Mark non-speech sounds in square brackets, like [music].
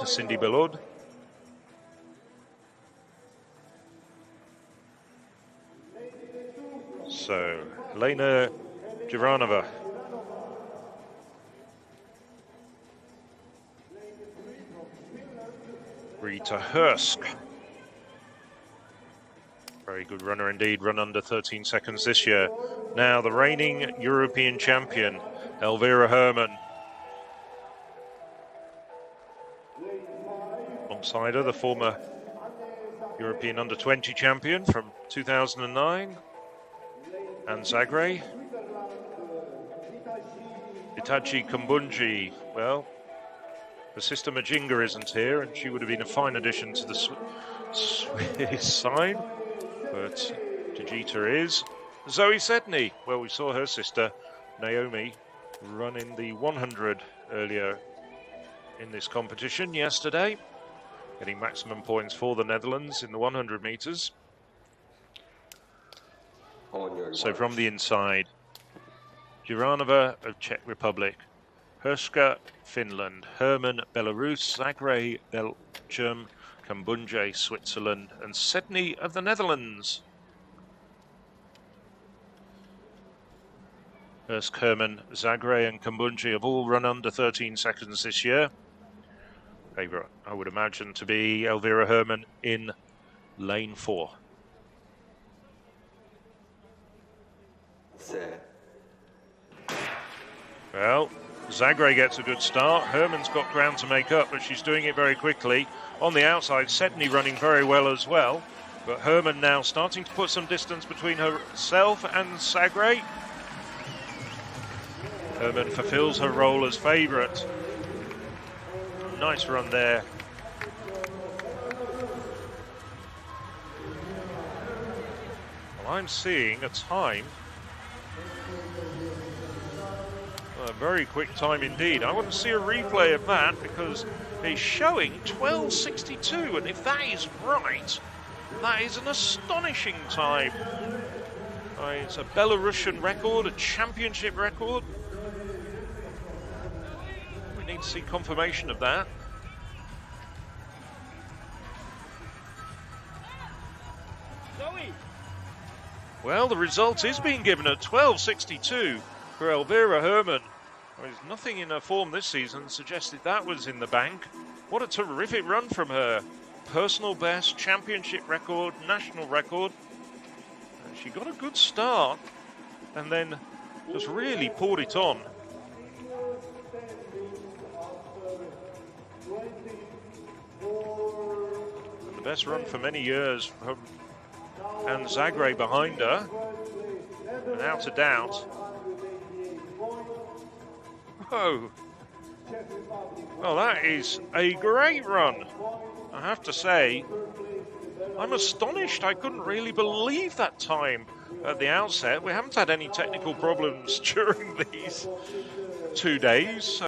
to Cindy Billaud. So, Lena Jiranova. Reetta Hurske. Very good runner indeed, run under 13 seconds this year. Now, the reigning European champion, Elvira Herman. Alongside the former European under 20 champion from 2009, Anne Zagre. Ditaji Kambundji, well, the sister Mujinga isn't here, and she would have been a fine addition to the Sw Swiss [laughs] side, but Ditaji is. Zoe Sedney, well, we saw her sister Naomi run in the 100 earlier in this competition yesterday, getting maximum points for the Netherlands in the 100 metres. So from the inside, Jiranova of Czech Republic, Hurske, Finland, Herman, Belarus, Zagre, Belgium, Kambundji, Switzerland, and Sedney of the Netherlands. Hurske, Herman, Zagre, and Kambundji have all run under 13 seconds this year. Favourite, I would imagine, to be Elvira Herman in lane four. Well, Zagre gets a good start. Herman's got ground to make up, but she's doing it very quickly. On the outside, Sedney running very well as well. But Herman now starting to put some distance between herself and Zagre. Herman fulfills her role as favourite. Nice run there. Well, I'm seeing a time A very quick time indeed. I want to see a replay of that because it's showing 12.62, and if that is right, that is an astonishing time. it's a Belarusian record, a championship record. To see confirmation of that. Zoe. Well, the result is being given at 12.62 for Elvira Herman. There's nothing in her form this season suggested that was in the bank. What a terrific run from her. Personal best, championship record, national record. And she got a good start and then just really poured it on. The best run for many years. And Zagre behind her. Without a doubt, Oh. Well, that is a great run. I have to say, I'm astonished. I couldn't really believe that time at the outset. We haven't had any technical problems [laughs] during these two days.